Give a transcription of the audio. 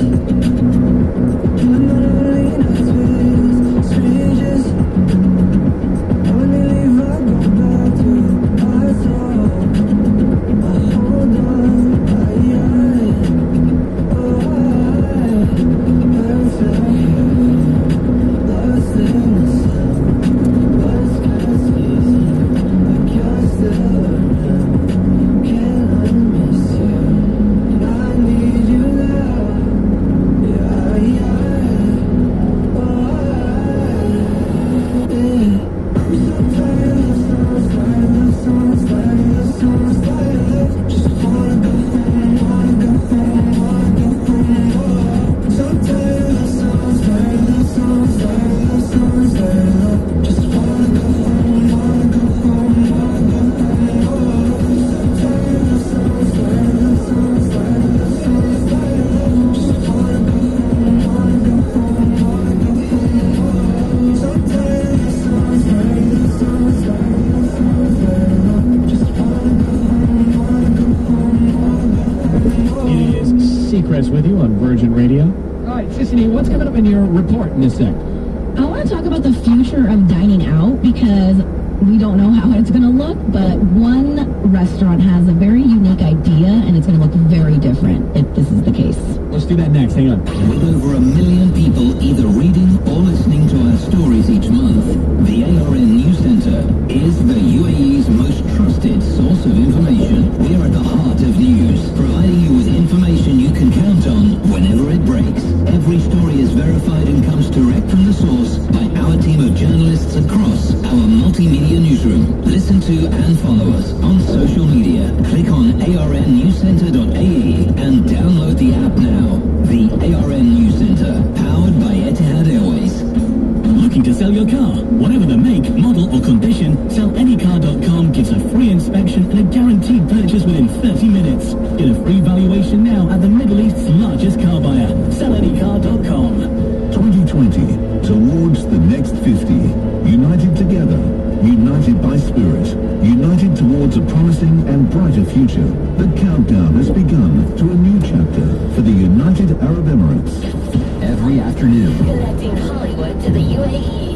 Thank you. is Seacrest with you on Virgin Radio. All right, Sisanie, what's coming up in your report in a sec? I want to talk about the future of dining out because we don't know how it's going to look, but one restaurant has a very unique idea and it's going to look very different if this is the case. Let's do that next. Hang on. With over a million people either reading or listening to our stories each month, multimedia newsroom. Listen to and follow us on social media. Click on arnnewscentre.ae and download the app now. The ARN News Centre, powered by Etihad Airways. Looking to sell your car? Whatever the make, model or condition, SellAnyCar.com gives a free inspection and a guaranteed purchase within 30 minutes. Get a free valuation now at the Middle East's largest car buyer, SellAnyCar.com. 2020, future. The countdown has begun to a new chapter for the United Arab Emirates. Every afternoon, Connecting Hollywood to the UAE.